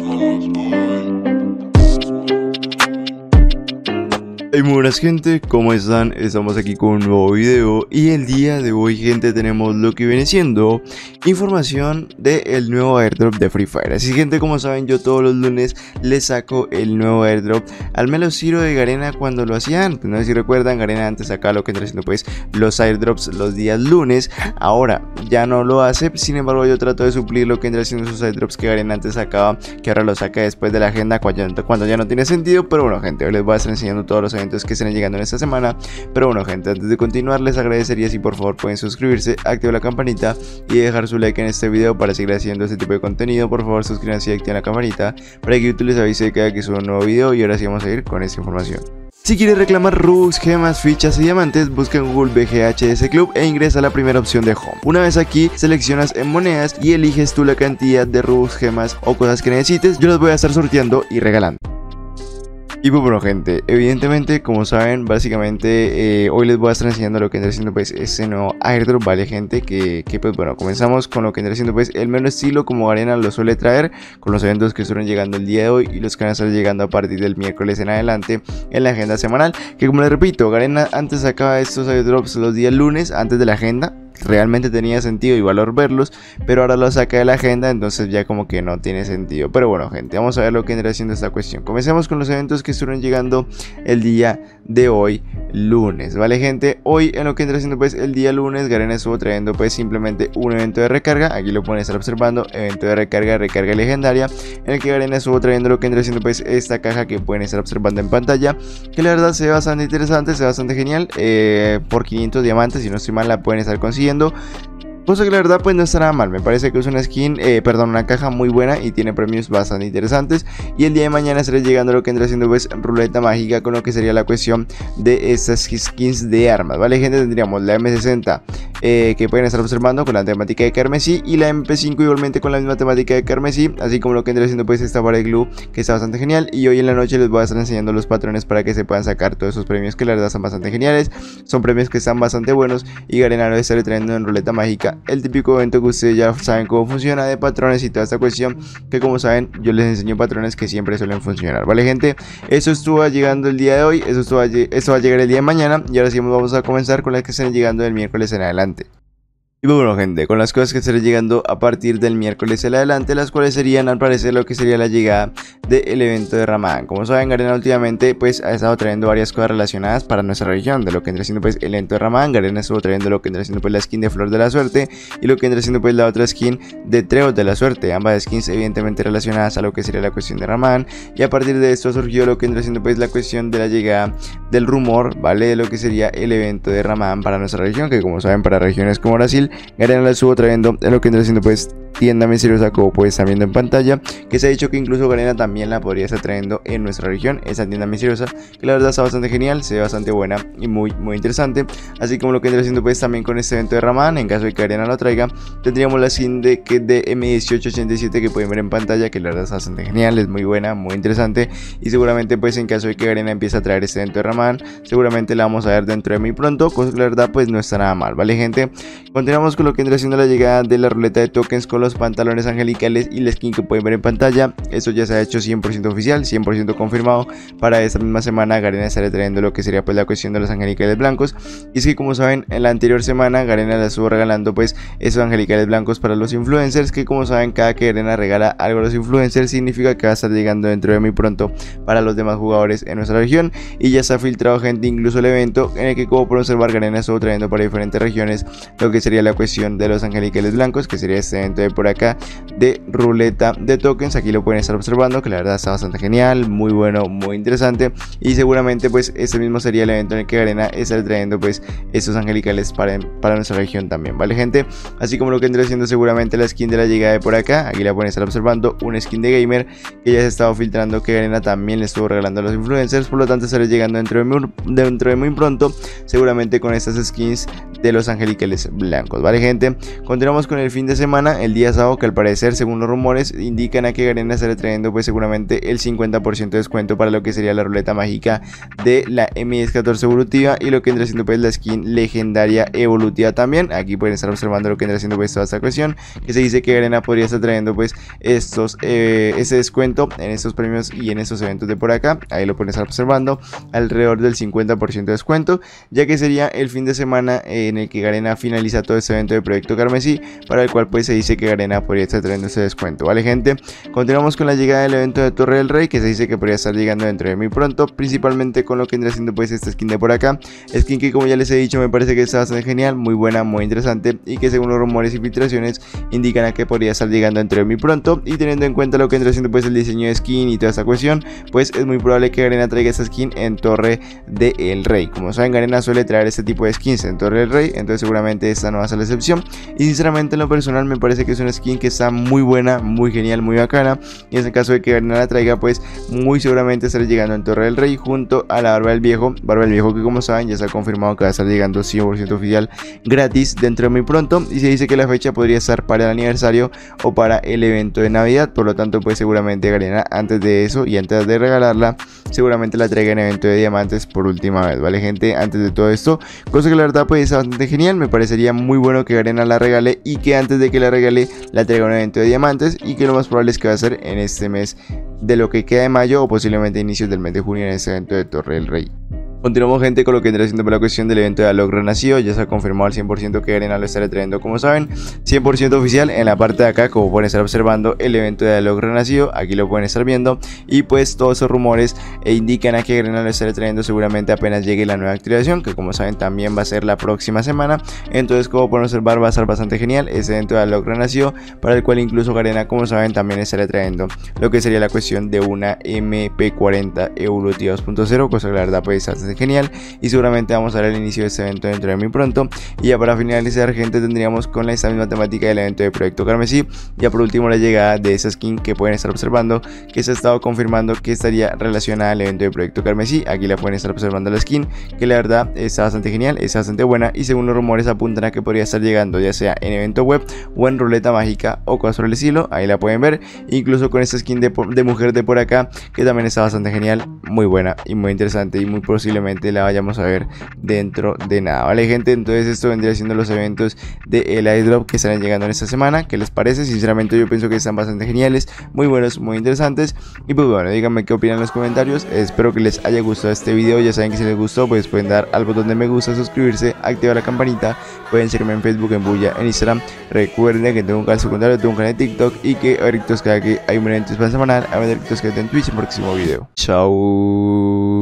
More. Hey muy buenas gente, ¿cómo están? Estamos aquí con un nuevo video y el día de hoy gente tenemos lo que viene siendo información del nuevo airdrop de Free Fire. Así gente como saben yo todos los lunes les saco el nuevo airdrop. Al menos Ciro de Garena cuando lo hacían No sé si recuerdan, Garena antes sacaba lo que está haciendo pues los airdrops los días lunes. Ahora ya no lo hace, sin embargo yo trato de suplir lo que entra haciendo esos airdrops que Garena antes sacaba Que ahora lo saca después de la agenda cuando ya no tiene sentido Pero bueno gente, hoy les voy a estar enseñando todos los eventos que estén llegando en esta semana. Pero bueno, gente, antes de continuar, les agradecería si por favor pueden suscribirse, activar la campanita y dejar su like en este video para seguir haciendo este tipo de contenido. Por favor, suscríbanse y activen la campanita para que YouTube les avise cada que suba un nuevo video. Y ahora sí vamos a ir con esta información. Si quieres reclamar Robux, gemas, fichas y diamantes, busca en Google BGHS Club e ingresa a la primera opción de Home. Una vez aquí, seleccionas en monedas y eliges tú la cantidad de Robux, gemas o cosas que necesites. Yo los voy a estar sorteando y regalando. Y pues bueno gente, evidentemente como saben básicamente eh, hoy les voy a estar enseñando lo que está haciendo pues este nuevo airdrop, vale gente que, pues bueno comenzamos con lo que está haciendo pues el menos estilo como Arena lo suele traer con los eventos que estuvieron llegando el día de hoy y los que van a estar llegando a partir del miércoles en adelante en la agenda semanal. Que como les repito Garena antes sacaba estos airdrops los días lunes antes de la agenda realmente tenía sentido y valor verlos, pero ahora lo saca de la agenda, entonces ya como que no tiene sentido. Pero bueno, gente, vamos a ver lo que vendrá haciendo esta cuestión. Comencemos con los eventos que estuvieron llegando el día de hoy, lunes, ¿vale, gente? Hoy en lo que vendrá haciendo pues el día lunes, Garena estuvo trayendo pues simplemente un evento de recarga, aquí lo pueden estar observando, evento de recarga, recarga legendaria, en el que Garena estuvo trayendo lo que vendrá haciendo pues esta caja que pueden estar observando en pantalla, que la verdad se ve bastante interesante, se ve bastante genial, eh, por 500 diamantes, si no estoy mal la pueden estar consiguiendo Cosa que la verdad pues no estará mal, me parece que es una skin, eh, perdón, una caja muy buena y tiene premios bastante interesantes. Y el día de mañana estaré llegando a lo que entra haciendo pues ruleta mágica con lo que sería la cuestión de estas skins de armas, ¿vale gente? Tendríamos la M60 eh, que pueden estar observando con la temática de carmesí y la MP5 igualmente con la misma temática de carmesí, así como lo que entra haciendo pues esta de glue que está bastante genial. Y hoy en la noche les voy a estar enseñando los patrones para que se puedan sacar todos esos premios que la verdad son bastante geniales, son premios que están bastante buenos y Garena lo estaré trayendo en ruleta mágica el típico evento que ustedes ya saben cómo funciona de patrones y toda esta cuestión que como saben yo les enseño patrones que siempre suelen funcionar vale gente eso estuvo llegando el día de hoy eso, estuvo, eso va a llegar el día de mañana y ahora sí vamos a comenzar con las que estén llegando el miércoles en adelante importante y bueno gente, con las cosas que estaré llegando a partir del miércoles en adelante, las cuales serían al parecer lo que sería la llegada del evento de Ramadán. Como saben, Garena últimamente pues ha estado trayendo varias cosas relacionadas para nuestra región, de lo que entra siendo pues el evento de Ramadán, Garena estuvo trayendo lo que entra siendo pues la skin de Flor de la Suerte y lo que entra siendo pues la otra skin de Treo de la Suerte, ambas skins evidentemente relacionadas a lo que sería la cuestión de Ramadán y a partir de esto surgió lo que entra siendo pues la cuestión de la llegada del rumor, ¿vale? De lo que sería el evento de Ramadán para nuestra región, que como saben para regiones como Brasil Garena la estuvo trayendo en lo que entra haciendo pues tienda misteriosa como puedes estar viendo en pantalla que se ha dicho que incluso Garena también la podría estar trayendo en nuestra región esa tienda misteriosa que la verdad está bastante genial se ve bastante buena y muy muy interesante. Así como lo que entra haciendo pues también con este evento de Ramadán en caso de que Garena lo traiga tendríamos la skin de, de M1887 que pueden ver en pantalla que la verdad está bastante genial es muy buena muy interesante. Y seguramente pues en caso de que Garena empiece a traer este evento de Ramadán seguramente la vamos a ver dentro de muy pronto cosa que la verdad pues no está nada mal vale gente continuamos con lo que vendrá siendo la llegada de la ruleta de tokens con los pantalones angelicales y la skin que pueden ver en pantalla. Eso ya se ha hecho 100% oficial, 100% confirmado. Para esta misma semana Garena estará trayendo lo que sería pues la cuestión de los angelicales blancos. Y es que como saben, en la anterior semana Garena la estuvo regalando pues esos angelicales blancos para los influencers. Que como saben, cada que Garena regala algo a los influencers significa que va a estar llegando dentro de muy pronto para los demás jugadores en nuestra región. Y ya se ha filtrado gente, incluso el evento en el que como pueden observar Garena estuvo trayendo para diferentes regiones lo que sería la cuestión de los angelicales blancos, que sería este evento de por acá de ruleta de tokens. Aquí lo pueden estar observando, que la verdad está bastante genial, muy bueno, muy interesante. Y seguramente pues este mismo sería el evento en el que Arena estará trayendo pues estos angelicales para, para nuestra región también, ¿vale gente? Así como lo que vendrá siendo seguramente la skin de la llegada de por acá. Aquí la pueden estar observando, una skin de gamer que ya se ha estado filtrando que Arena también le estuvo regalando a los influencers. Por lo tanto estará llegando dentro de muy pronto, seguramente con estas skins de los angelicales blancos, ¿vale gente? Continuamos con el fin de semana, el día sábado que al parecer según los rumores indican a que Garena estará trayendo pues seguramente el 50% de descuento para lo que sería la ruleta mágica de la M1014 evolutiva y lo que vendrá siendo pues la skin legendaria evolutiva también. Aquí pueden estar observando lo que vendrá siendo pues toda esta cuestión que se dice que Garena podría estar trayendo pues estos eh, ese descuento en estos premios y en estos eventos de por acá. Ahí lo pueden estar observando alrededor del 50% de descuento ya que sería el fin de semana en el que Garena finaliza todo este evento de Proyecto Carmesí para el cual pues se dice que Garena podría estar trayendo ese descuento. Vale gente, continuamos con la llegada del evento de Torre del Rey que se dice que podría estar llegando dentro de muy pronto, principalmente con lo que vendrá siendo pues esta skin de por acá. Skin que como ya les he dicho me parece que está bastante genial, muy buena, muy interesante y que según los rumores y filtraciones indican a que podría estar llegando dentro de muy pronto y teniendo en cuenta lo que vendrá siendo pues el diseño de skin y toda esta cuestión, pues es muy probable que Garena traiga esta skin en Torre del Rey. Como saben Garena suele traer este tipo de skins en Torre del Rey, entonces seguramente esta no va a ser la excepción. Y sinceramente en lo personal me parece que es una skin que está muy buena, muy genial, muy bacana. Y en el caso de que Garena la traiga pues muy seguramente estará llegando en Torre del Rey junto a la Barba del Viejo, Barba del Viejo que como saben ya se ha confirmado que va a estar llegando 100% oficial gratis dentro de muy pronto. Y se dice que la fecha podría estar para el aniversario o para el evento de Navidad, por lo tanto pues seguramente Garena antes de eso y antes de regalarla seguramente la traiga en evento de diamantes por última vez, ¿vale gente? Antes de todo esto, cosa que la verdad pues es bastante genial, me parecería muy bueno que Garena la regale y que antes de que la regale la traiga un evento de diamantes y que lo más probable es que va a ser en este mes de lo que queda de mayo o posiblemente inicios del mes de junio en este evento de Torre del Rey. Continuamos gente con lo que vendrá siendo la cuestión del evento de Alok Renacido, ya se ha confirmado al 100% que Arena lo estará trayendo como saben, 100% oficial en la parte de acá como pueden estar observando el evento de Alok Renacido, aquí lo pueden estar viendo. Y pues todos esos rumores e indican a que Arena lo estará trayendo seguramente apenas llegue la nueva activación que como saben también va a ser la próxima semana, entonces como pueden observar va a ser bastante genial ese evento de Alok Renacido para el cual incluso Garena como saben también estará trayendo lo que sería la cuestión de una MP40 Evolutiva 2.0 cosa que la verdad pues genial y seguramente vamos a ver el inicio de este evento dentro de muy pronto. Y ya para finalizar gente tendríamos con esta misma temática del evento de Proyecto Carmesí. Ya por último la llegada de esa skin que pueden estar observando que se ha estado confirmando que estaría relacionada al evento de Proyecto Carmesí. Aquí la pueden estar observando la skin que la verdad está bastante genial, está bastante buena. Y según los rumores apuntan a que podría estar llegando ya sea en evento web o en ruleta mágica o cosas por el estilo, ahí la pueden ver. Incluso con esta skin de mujer de por acá que también está bastante genial, muy buena y muy interesante y muy posible la vayamos a ver dentro de nada, ¿vale gente? Entonces esto vendría siendo los eventos de el iDrop que estarán llegando en esta semana, ¿qué les parece? Sinceramente yo pienso que están bastante geniales, muy buenos, muy interesantes y pues bueno, díganme qué opinan en los comentarios, espero que les haya gustado este video, ya saben que si les gustó pues pueden dar al botón de me gusta, suscribirse, activar la campanita, pueden seguirme en Facebook, en Bulla, en Instagram, recuerden que tengo un canal secundario, tengo un canal de TikTok y que ahorita cada que hay un evento semanal, a ver que en Twitch en el próximo video. Chao.